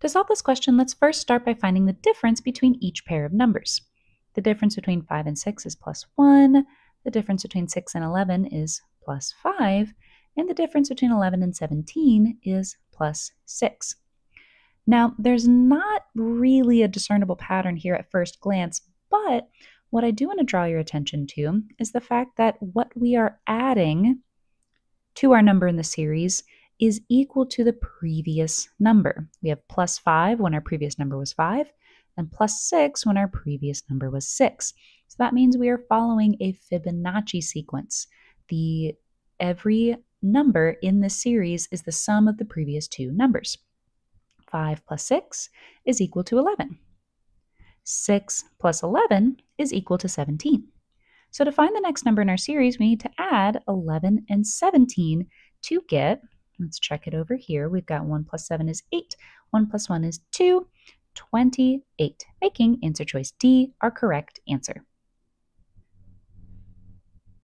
To solve this question, let's first start by finding the difference between each pair of numbers. The difference between 5 and 6 is plus 1, the difference between 6 and 11 is plus 5, and the difference between 11 and 17 is plus 6. Now, there's not really a discernible pattern here at first glance, but what I do want to draw your attention to is the fact that what we are adding to our number in the series is equal to the previous number. We have plus 5 when our previous number was 5, and plus 6 when our previous number was 6. So that means we are following a Fibonacci sequence. The every number in this series is the sum of the previous two numbers. 5 plus 6 is equal to 11. 6 plus 11 is equal to 17. So to find the next number in our series, we need to add 11 and 17 to get Let's check it over here. We've got 1 plus 7 is 8. 1 plus 1 is 2. 28, making answer choice D our correct answer.